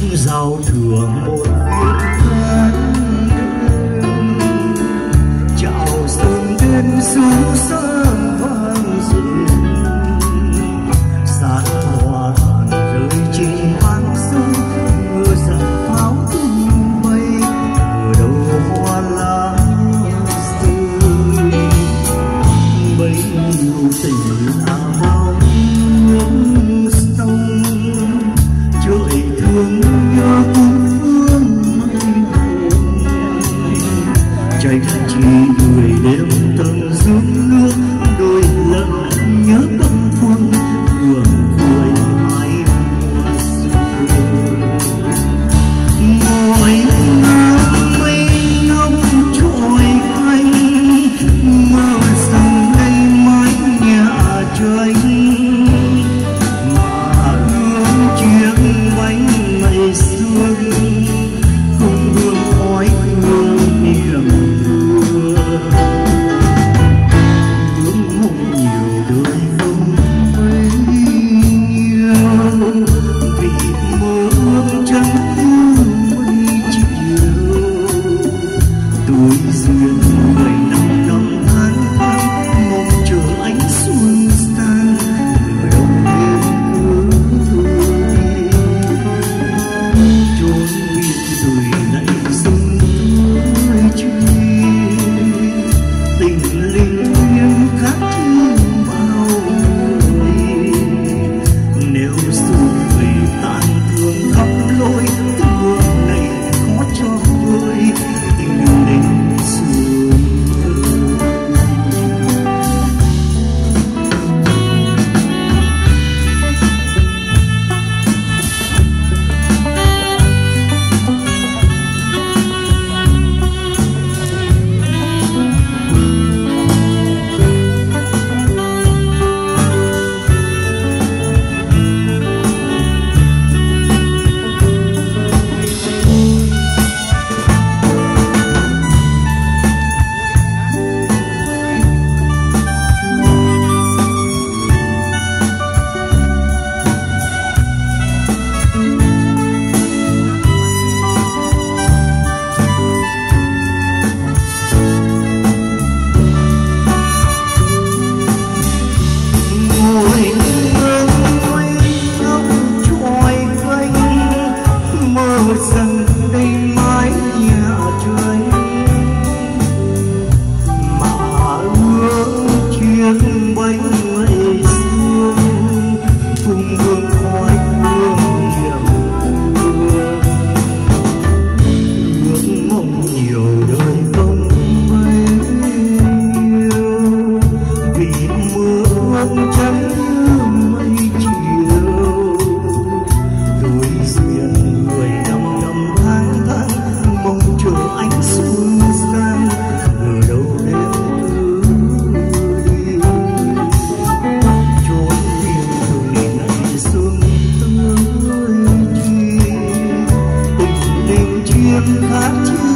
sắc giao thừa một phiên chào xuân đến xuống sở khát chi